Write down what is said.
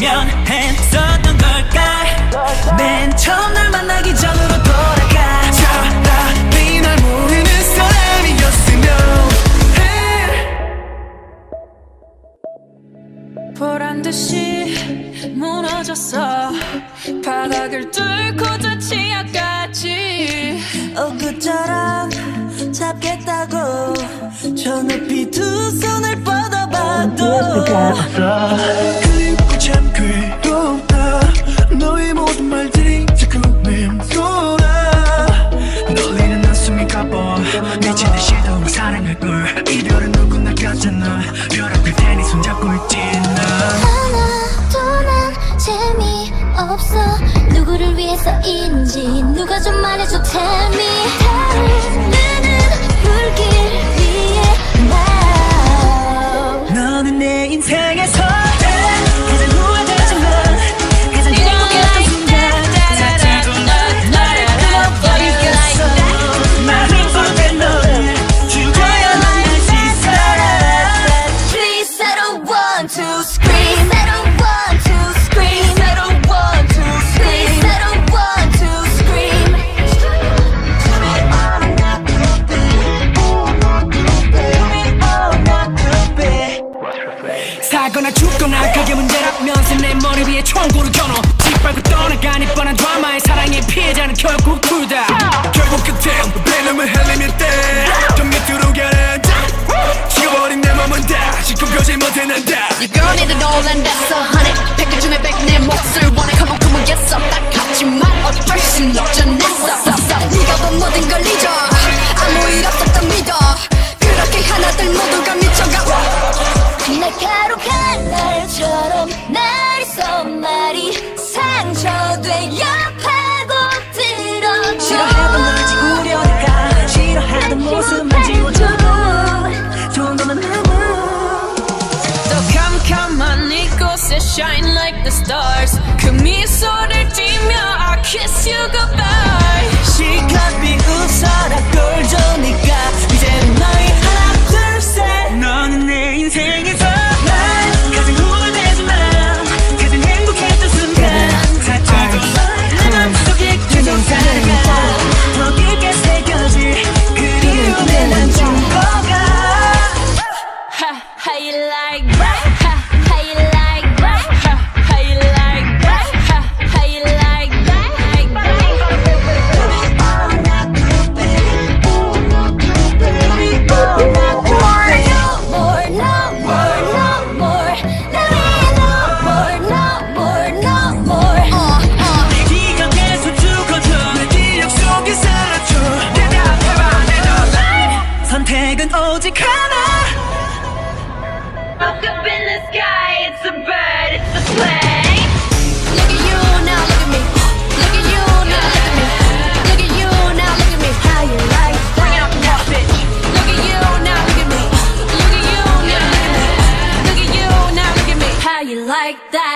면했었던 걸까? 맨 처음 날 만나기 전으로 돌아가. 차라리 날 모르는 사람이었으면. 보란 듯이 무너졌어. 바닥을 뚫고 저 치아까지 엊그처럼 잡겠다고 저 높이 두 손을 뻗어봐도. 아, 뭐 위해서인지 누가 좀 말해줘 tell me 이렇게 다 You girl need a doll and that's a honey 백개 중에 백내 몫을 원해 Come on come on get some 딱 갖지 말 어쩔 순 없잖아 shine like the stars. Come here, so team, yeah, I'll kiss you goodbye. 오직 하나. Look up in the sky, it's a bird, it's a plane. Look at you now, look at me. Look at you now, look at me. Look at you now, look at me. How you like Bring it up bitch. Look at you now, look at me. Look at you now, look at me. How you like that?